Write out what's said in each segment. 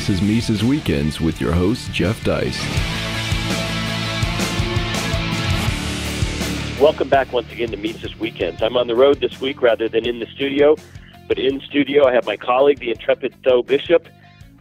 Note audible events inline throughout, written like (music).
This is Mises Weekends with your host, Jeff Deist. Welcome back once again to Mises Weekends. I'm on the road this week rather than in the studio, but in studio I have my colleague, the intrepid Tho Bishop.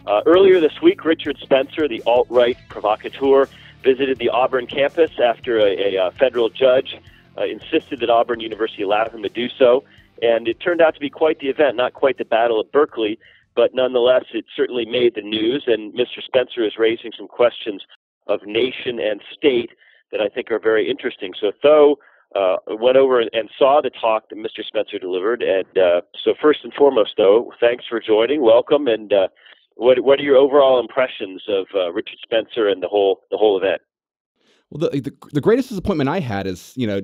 Uh, earlier this week, Richard Spencer, the alt right provocateur, visited the Auburn campus after a, a, a uh, federal judge uh, insisted that Auburn University allow him to do so. And it turned out to be quite the event, not quite the Battle of Berkeley, but nonetheless, it certainly made the news. And Mr. Spencer is raising some questions of nation and state that I think are very interesting. So, Tho uh, went over and saw the talk that Mr. Spencer delivered. And uh, so, first and foremost, though, thanks for joining. Welcome. And uh, what what are your overall impressions of uh, Richard Spencer and the whole the whole event? Well, the, the, the greatest disappointment I had is you know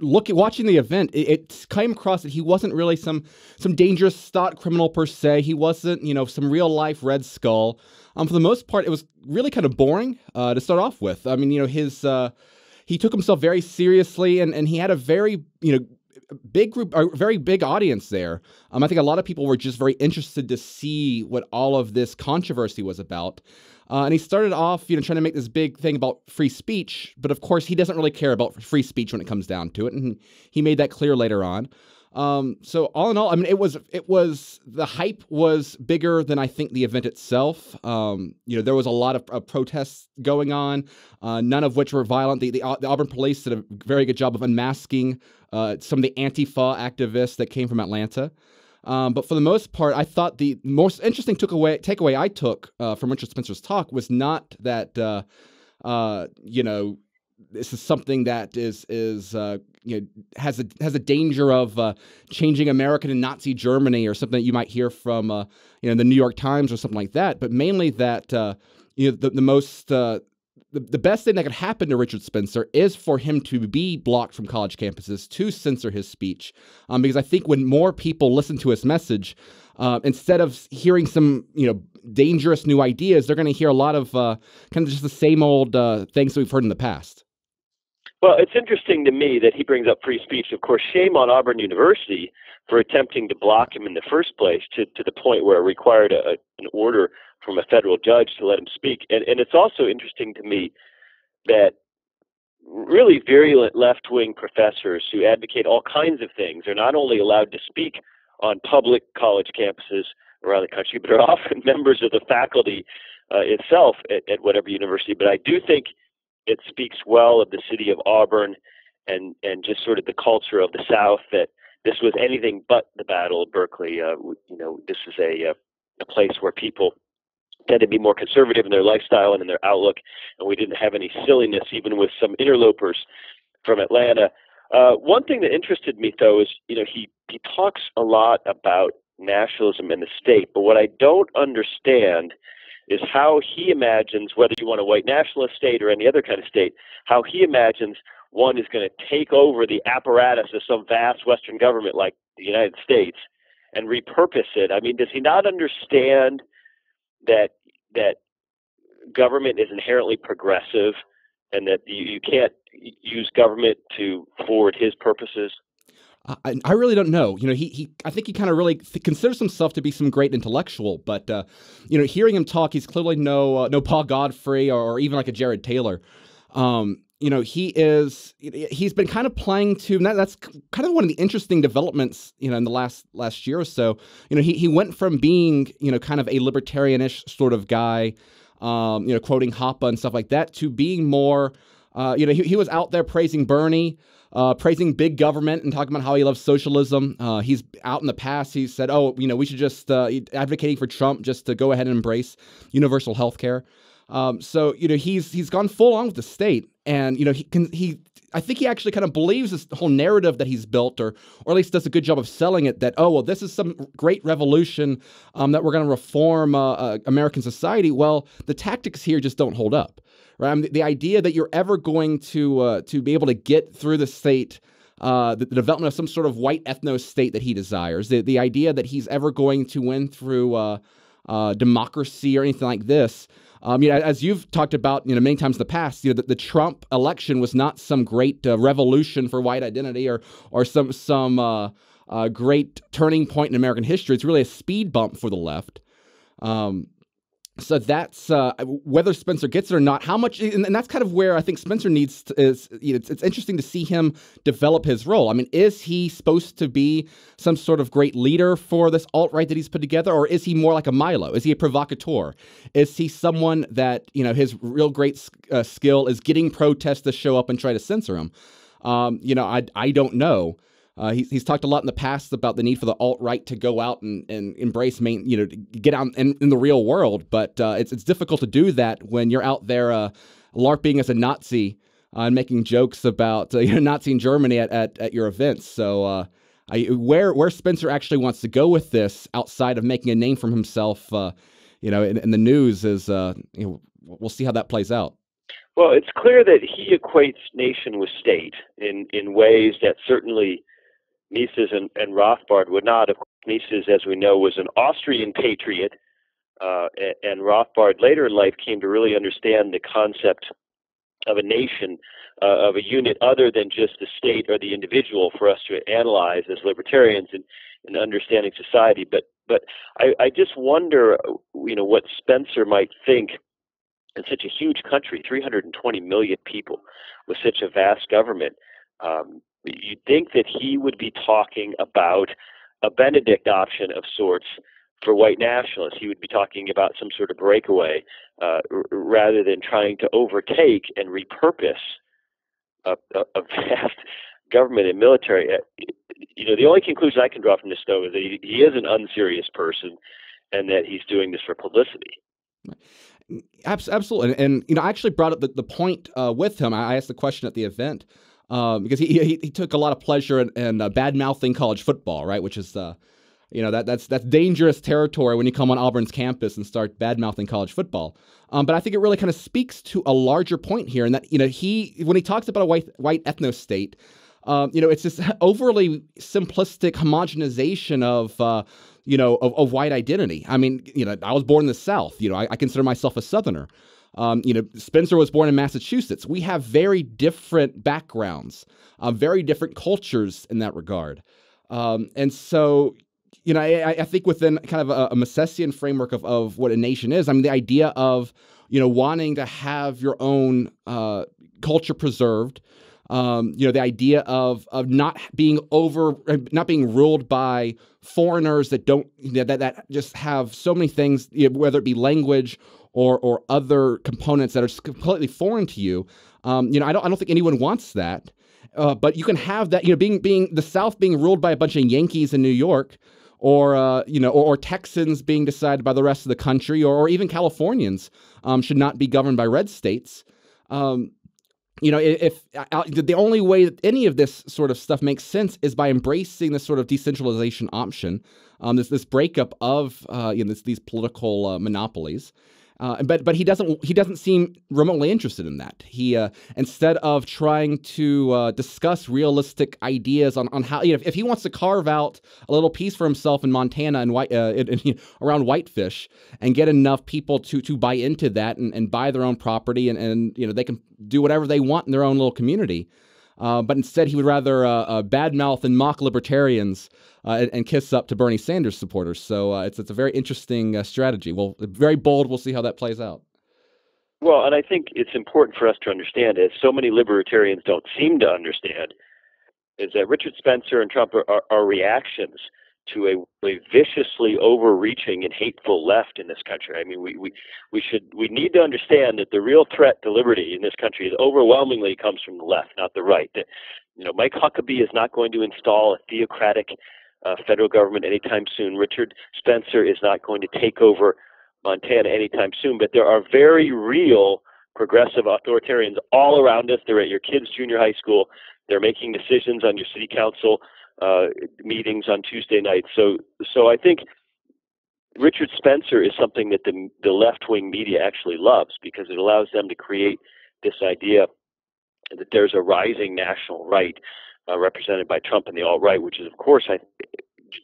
looking watching the event, it, it, came across that he wasn't really some some dangerous thought criminal per se. He wasn't you know some real life Red Skull. Um, for the most part, it was really kind of boring uh, to start off with. I mean, you know, his uh, he took himself very seriously, and and he had a very you know big group, a very big audience there. Um, I think a lot of people were just very interested to see what all of this controversy was about. Uh, and he started off, you know, trying to make this big thing about free speech, but of course he doesn't really care about free speech when it comes down to it, and he made that clear later on. Um, so all in all, I mean, it was it was the hype was bigger than I think the event itself. Um, you know, there was a lot of uh, protests going on, uh, none of which were violent. The, the, the, Auburn police did a very good job of unmasking uh, some of the Antifa activists that came from Atlanta. Um, but for the most part, I thought the most interesting took away, takeaway I took uh, from Richard Spencer's talk was not that uh, uh, you know this is something that is is uh, you know has a has a danger of uh, changing American and Nazi Germany or something that you might hear from uh, you know the New York Times or something like that. But mainly that you know the the most the, the best thing that could happen to Richard Spencer is for him to be blocked from college campuses to censor his speech. Um, because I think when more people listen to his message, uh, instead of hearing some, you know, dangerous new ideas, they're going to hear a lot of uh, kind of just the same old uh, things that we've heard in the past. Well, it's interesting to me that he brings up free speech. Of course, shame on Auburn University for attempting to block him in the first place to, to the point where it required a, an order from a federal judge to let him speak. And, and it's also interesting to me that really virulent left wing professors who advocate all kinds of things are not only allowed to speak on public college campuses around the country, but are (laughs) often members of the faculty uh, itself at, at whatever university. But I do think it speaks well of the city of Auburn and, and just sort of the culture of the South that this was anything but the Battle of Berkeley. Uh, you know, this is a, uh, a place where people tend to be more conservative in their lifestyle and in their outlook, and we didn't have any silliness even with some interlopers from Atlanta. Uh, one thing that interested me though is you know he he talks a lot about nationalism in the state, but what I don't understand is how he imagines whether you want a white nationalist state or any other kind of state, how he imagines one is going to take over the apparatus of some vast Western government like the United States and repurpose it. I mean, does he not understand that that government is inherently progressive and that you, you can't use government to forward his purposes? I, I really don't know. You know, he, he I think he kind of really th- considers himself to be some great intellectual, but uh, you know, hearing him talk, he's clearly no uh, no Paul Gottfried or, or, even like a Jared Taylor. Um, you know, he is he's been kind of playing to that, that's kind of one of the interesting developments, you know, in the last last year or so. You know, he he went from being, you know, kind of a libertarianish sort of guy, um, you know, quoting Hoppe and stuff like that, to being more uh, you know, he, he was out there praising Bernie, uh, praising big government and talking about how he loves socialism. Uh, he's out in the past. He said, "Oh, you know, we should just uh, advocating for Trump just to go ahead and embrace universal health care." Um, so you know he's he's gone full on with the state, and you know he can he I think he actually kind of believes this whole narrative that he's built, or or at least does a good job of selling it. That oh well, this is some great revolution um, that we're going to reform uh, uh, American society. Well, the tactics here just don't hold up, right? I mean, the, idea that you're ever going to uh, to be able to get through the state. Uh, the, the, development of some sort of white ethno state that he desires, the, the idea that he's ever going to win through uh, uh, democracy or anything like this, um, you know, as you've talked about, you know, many times in the past, you know, the, the Trump election was not some great uh, revolution for white identity or or some some uh, uh, great turning point in American history. It's really a speed bump for the left. Um, so that's uh, whether Spencer gets it or not. How much, and, that's kind of where I think Spencer needs to, is. You know, it's, it's interesting to see him develop his role. I mean, is he supposed to be some sort of great leader for this alt right that he's put together, or is he more like a Milo? Is he a provocateur? Is he someone that you know his real great uh, skill is getting protests to show up and try to censor him? Um, you know, I I don't know. Uh, he's, he's talked a lot in the past about the need for the alt right to go out and, and embrace main, you know, get out in, in the real world. But uh, it's it's difficult to do that when you're out there uh, larping as a Nazi uh, and making jokes about uh, (laughs) you know Nazi in Germany at, at, at your events. So uh, I, where where Spencer actually wants to go with this, outside of making a name for himself, you know, in, in, the news is you know, we'll see how that plays out. Well, it's clear that he equates nation with state in in ways that certainly Mises and, and Rothbard would not. Of course, Mises, as we know, was an Austrian patriot, uh, and, and Rothbard later in life came to really understand the concept of a nation, uh, of a unit other than just the state or the individual for us to analyze as libertarians in, in understanding society. But but I, I just wonder, you know, what Spencer might think in such a huge country, 320 million people, with such a vast government. Um, you'd think that he would be talking about a Benedict option of sorts for white nationalists. He would be talking about some sort of breakaway uh, r- rather than trying to overtake and repurpose a, a, a (laughs) vast government and military. Uh, you know, the only conclusion I can draw from this, though, is that he, he is an unserious person and that he's doing this for publicity. Absolutely, and, and, you know, I actually brought up the, the point uh, with him. I asked the question at the event um, because he, he, he took a lot of pleasure in, in uh, bad mouthing college football, right? Which is uh, you know that that's that's dangerous territory when you come on Auburn's campus and start bad mouthing college football. Um, but I think it really kind of speaks to a larger point here, and that you know he when he talks about a white white ethno state. Um, you know, it's this (laughs) overly simplistic homogenization of, uh, you know, of, of, white identity. I mean, you know, I was born in the South. You know, I, I consider myself a Southerner. Um, you know, Spencer was born in Massachusetts. We have very different backgrounds, uh, very different cultures in that regard. Um, and so, you know, I, I, think within kind of a, a Misesian framework of, of what a nation is, I mean, the idea of, you know, wanting to have your own uh, culture preserved, um, you know, the idea of of not being over, not being ruled by foreigners that don't that that just have so many things, you know, whether it be language or or other components that are completely foreign to you. Um, you know, I don't I don't think anyone wants that. Uh, but you can have that. You know, being being the South being ruled by a bunch of Yankees in New York, or uh, you know, or, or, Texans being decided by the rest of the country, or, or even Californians um, should not be governed by red states. Um, you know, if, if uh, the only way that any of this sort of stuff makes sense is by embracing this sort of decentralization option, um, this this breakup of uh, you know this, these political uh, monopolies, uh, but but he doesn't he doesn't seem remotely interested in that. He uh, instead of trying to uh, discuss realistic ideas on, on how you know if, if, he wants to carve out a little piece for himself in Montana and white uh, in, in, (laughs) around Whitefish and get enough people to to buy into that and, and buy their own property and, and you know they can do whatever they want in their own little community. Uh, but instead, he would rather uh, uh, badmouth and mock libertarians uh, and, and, kiss up to Bernie Sanders supporters. So it's it's a very interesting strategy. Well, very bold. We'll see how that plays out. Well, and I think it's important for us to understand, as so many libertarians don't seem to understand, is that Richard Spencer and Trump are, are, are reactions to a, a, viciously overreaching and hateful left in this country. I mean, we, we, we should we need to understand that the real threat to liberty in this country is overwhelmingly comes from the left, not the right. That you know, Mike Huckabee is not going to install a theocratic uh, federal government anytime soon. Richard Spencer is not going to take over Montana anytime soon. But there are very real progressive authoritarians all around us. They're at your kids' junior high school. They're making decisions on your city council uh, meetings on Tuesday nights. So, so I think Richard Spencer is something that the the left wing media actually loves because it allows them to create this idea that there's a rising national right uh, represented by Trump and the alt right, which is of course I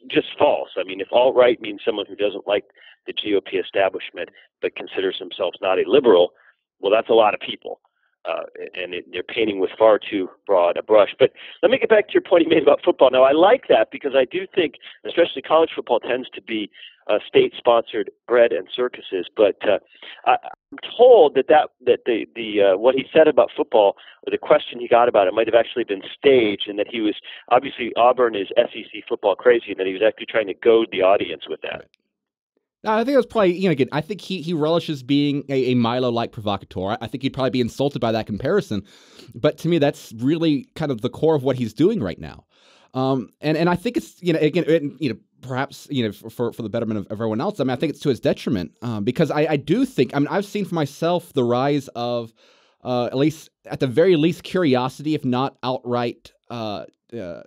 just false. I mean, if alt right means someone who doesn't like the GOP establishment but considers themselves not a liberal, well, that's a lot of people. Uh, and it, they're painting with far too broad a brush. But let me get back to your point you made about football. Now, I like that because I do think, especially college football, tends to be uh, state-sponsored bread and circuses. But uh, I, I'm told that that that the the uh, what he said about football, or the question he got about it, might have actually been staged, and that he was obviously Auburn is SEC football crazy, and that he was actually trying to goad the audience with that. I think it was probably you know again. I think he he relishes being a, a Milo-like provocateur. I think he'd probably be insulted by that comparison, but to me, that's really kind of the core of what he's doing right now. Um, and and I think it's you know again it, you know perhaps you know for for the betterment of everyone else. I mean, I think it's to his detriment um, because I I do think I mean I've seen for myself the rise of uh, at least at the very least curiosity, if not outright. Uh, uh,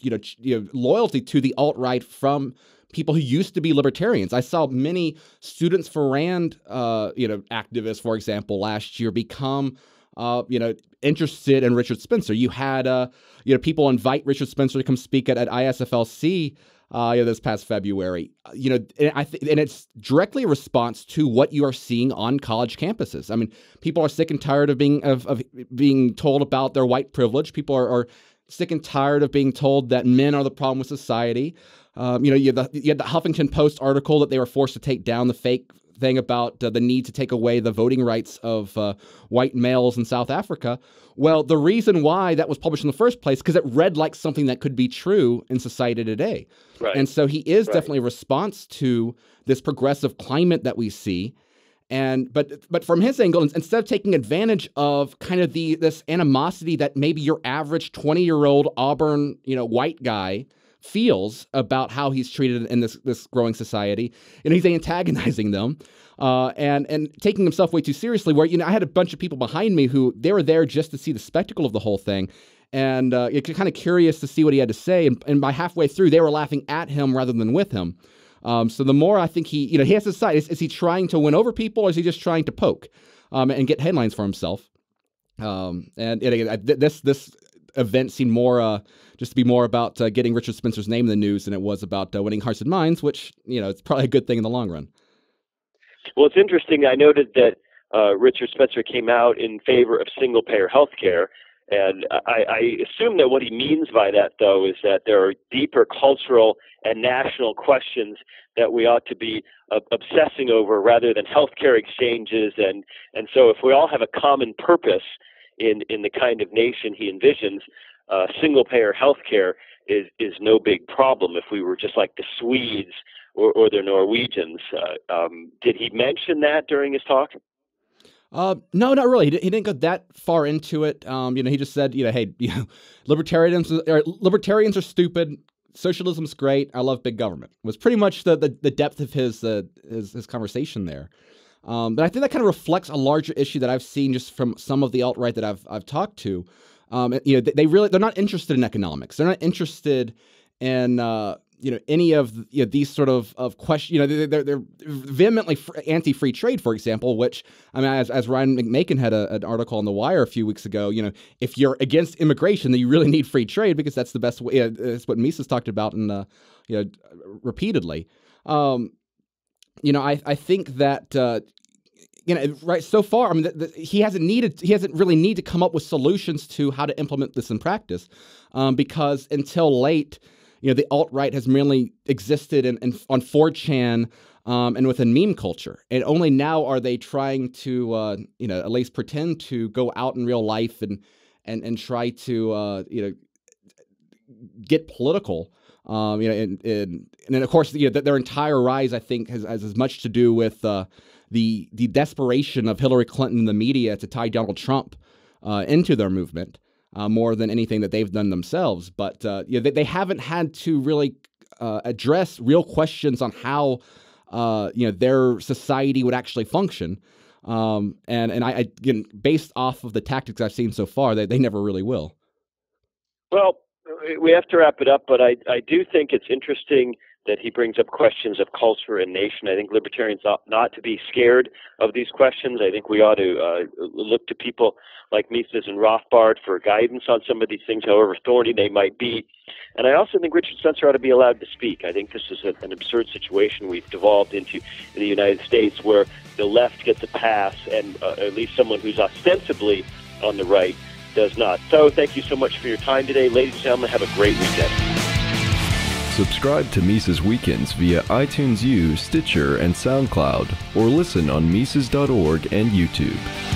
you know, you know, loyalty to the alt right from people who used to be libertarians. I saw many students for Rand, uh, you know, activists, for example, last year become, uh, you know, interested in Richard Spencer. You had, uh, you know, people invite Richard Spencer to come speak at, at ISFLC. Uh, you know, this past February, you know, and I th- and it's directly a response to what you are seeing on college campuses. I mean, people are sick and tired of being of, of being told about their white privilege. People are, are sick and tired of being told that men are the problem with society. Um, you know, you had, the, you had, the, Huffington Post article that they were forced to take down the fake thing about uh, the need to take away the voting rights of uh, white males in South Africa. Well, the reason why that was published in the first place because it read like something that could be true in society today. Right. And so he is right. definitely a response to this progressive climate that we see. And but but from his angle, instead of taking advantage of kind of the this animosity that maybe your average 20 year old Auburn, you know, white guy feels about how he's treated in this this growing society, and he's antagonizing them. Uh, and and taking himself way too seriously. Where you know, I had a bunch of people behind me who they were there just to see the spectacle of the whole thing, and uh, kind of curious to see what he had to say. And, and by halfway through, they were laughing at him rather than with him. Um, so the more I think he, you know, he has to decide: is, is, he trying to win over people, or is he just trying to poke um, and get headlines for himself? Um, and, and this this event seemed more uh, just to be more about uh, getting Richard Spencer's name in the news than it was about uh, winning hearts and minds, which you know it's probably a good thing in the long run. Well, it's interesting. I noted that uh, Richard Spencer came out in favor of single payer health care. And I, I assume that what he means by that, though, is that there are deeper cultural and national questions that we ought to be uh, obsessing over rather than healthcare exchanges. And, and so, if we all have a common purpose in, in the kind of nation he envisions, uh, single payer health care is, is no big problem if we were just like the Swedes or, or the Norwegians. Uh, um, did he mention that during his talk? Uh, no, not really. He, didn't go that far into it. Um, you know, he just said, you know, hey, (laughs) you know, libertarians, are, libertarians are stupid. Socialism's great. I love big government. Was pretty much the the, the depth of his, uh, his his conversation there. Um, but I think that kind of reflects a larger issue that I've seen just from some of the alt right that I've I've talked to. Um, you know, they, they, really they're not interested in economics. They're not interested in uh, you know any of you know, these sort of of question. You know, they're they're vehemently anti-free trade, for example. Which I mean, as, as Ryan McMaken had a, an article on the Wire a few weeks ago. You know, if you're against immigration, then you really need free trade because that's the best way. You know, that's what Mises talked about and uh, you know repeatedly. Um, you know, I I think that uh, you know, right so far, I mean, the, the, he hasn't needed, he hasn't really need to come up with solutions to how to implement this in practice, um, because until late, you know, the alt right has merely existed in, in on 4chan um, and within meme culture, and only now are they trying to, uh, you know, at least pretend to go out in real life and and and try to, uh, you know, get political. Um, you know, and, and and of course, you know, their entire rise, I think, has, has as much to do with uh, the the desperation of Hillary Clinton and the media to tie Donald Trump uh, into their movement uh, more than anything that they've done themselves. But uh, you know, they, they, haven't had to really uh, address real questions on how uh, you know their society would actually function. Um, and and I, I again, based off of the tactics I've seen so far, they, they never really will. Well, we have to wrap it up, but I, I do think it's interesting that he brings up questions of culture and nation. I think libertarians ought not to be scared of these questions. I think we ought to uh, look to people like Mises and Rothbard for guidance on some of these things, however thorny they might be. And I also think Richard Spencer ought to be allowed to speak. I think this is a, an absurd situation we've devolved into in the United States where the left gets a pass and uh, at least someone who's ostensibly on the right does not. So thank you so much for your time today. Ladies and gentlemen, have a great weekend. Subscribe to Mises Weekends via iTunes U, Stitcher, and SoundCloud, or listen on Mises.org and YouTube.